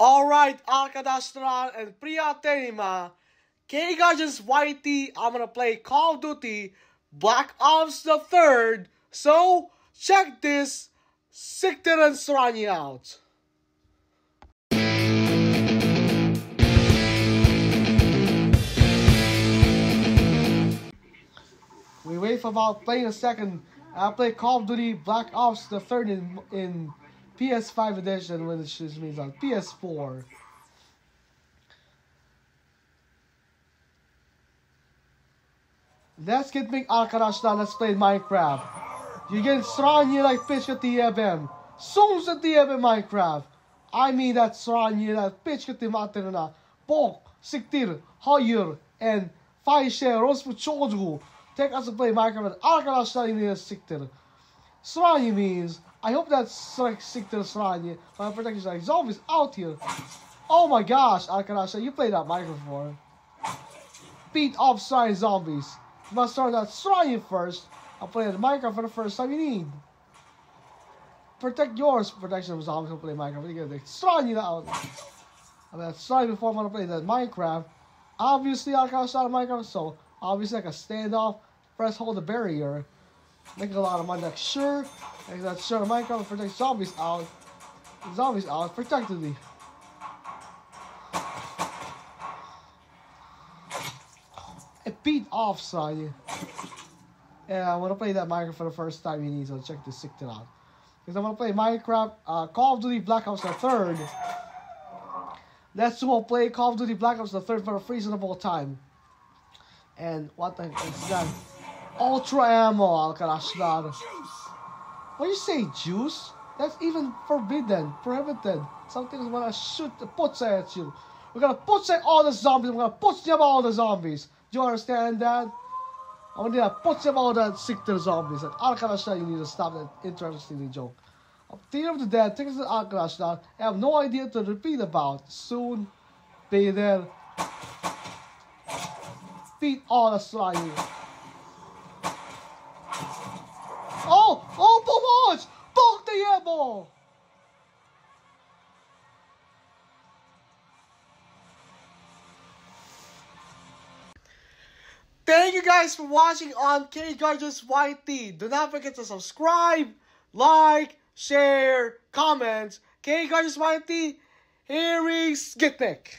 Alright, Alcadastral and Priya Tenima. K Guardians YT, I'm gonna play Call of Duty Black Ops the Third. So check this Siktir and Srani out. We wait for about playing a second. I play Call of Duty Black Ops the Third in in PS5 edition, which means on PS4. Let's get big now, let's play Minecraft. You get strong like pitch at the EBM. Songs at the EBM Minecraft. I mean that pitch at the Materna. Bok, Siktir, Hoyer, and Faishe, Rospu Chodru. Take us to play Minecraft. In the Siktir. Sranje means, I hope that's like Siktir Sranje. My protection is like zombies out here. Oh my gosh, Alcaraz, you played that Minecraft before. Beat off Sranje zombies. You must start that Sranje first. I'll play the Minecraft for the first time you need. Protect yours, protection of zombies. I'll play Minecraft. You get the Sranje out. I mean, Sranje before I'm gonna play that Minecraft. Obviously, I can't start Minecraft, so obviously I can stand off, press hold the barrier, make a lot of money. Like, sure, make that sure Minecraft protect zombies out. Zombies out, protectively. It beat off, son. Yeah, I want to play that Minecraft for the first time you need, so check this sick out. Because I want to play Minecraft, uh, Call of Duty Black Ops the 3rd. Let's do play Call of Duty Black Ops the 3rd for a reasonable time. And what the heck is that? Ultra ammo. What do you say, juice? That's even forbidden, prohibited. Something's gonna shoot the puts at you. We're gonna put all the zombies, we're gonna put them all the zombies. Do you understand that? I'm gonna uh, put them all the the zombies. And Alcarashlar, you need to stop that interesting joke. I'm Theater of the Dead, take us to Alcarashlar. I have no idea to repeat about. Soon, be there. Beat all the slimy. You guys for watching on K Guardians YT. Do not forget to subscribe, like, share, comment. K Guardians YT, here is back.